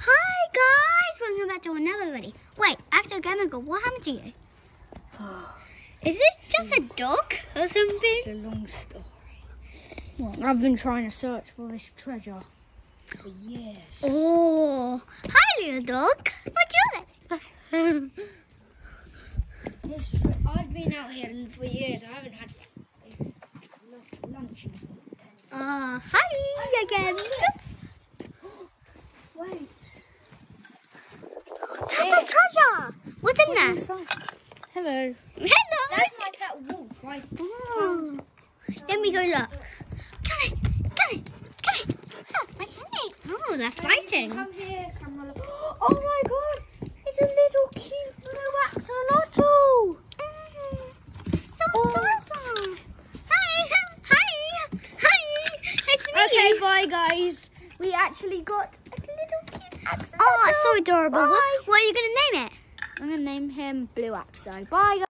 Hi guys, welcome back to another video. Wait, Axel Chemical, what happened to you? Is this just a dog or something? It's a long story. What? I've been trying to search for this treasure for years. Oh, hi little dog. What you like? This I've been out here for years. I haven't had lunch. in Uh, hi again. Wait. That's a treasure. What's in there? Hello. Hello. That's my cat Wolf. I Oh. Let me go look. Come in, come in, come in. Look, what's in? Oh, they're fighting. Come here, come on. Oh my god! It's a little cute blue axolotl. Mm, so adorable. Hi, hi, hi. It's me. Okay, bye guys. We actually got a little cute axolotl. Oh, it's so adorable. What, what are you going to name it? I'm gonna name him Blue Axo. Bye. guys.